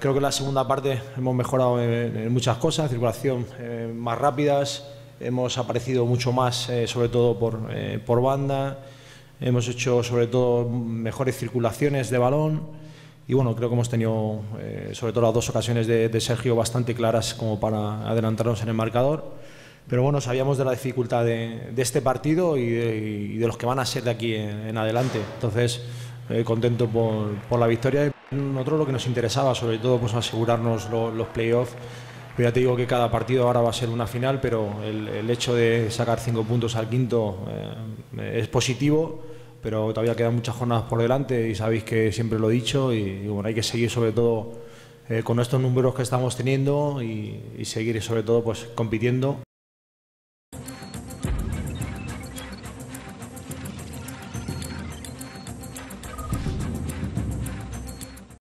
Creo que en la segunda parte hemos mejorado en, muchas cosas, circulación eh, más rápidas, hemos aparecido mucho más, eh, sobre todo por, eh, por banda, hemos hecho sobre todo mejores circulaciones de balón y bueno, creo que hemos tenido sobre todo las dos ocasiones de, Sergio bastante claras como para adelantarnos en el marcador. Pero bueno, sabíamos de la dificultad de, este partido y de, los que van a ser de aquí en, adelante. Entonces, contento por la victoria. Nosotros lo que nos interesaba, sobre todo, pues asegurarnos los playoffs. Pero ya te digo que cada partido ahora va a ser una final, pero el, hecho de sacar cinco puntos al quinto eh, es positivo, pero todavía quedan muchas jornadas por delante y sabéis que siempre lo he dicho y, bueno, hay que seguir sobre todo eh, con estos números que estamos teniendo y, y seguir sobre todo pues compitiendo.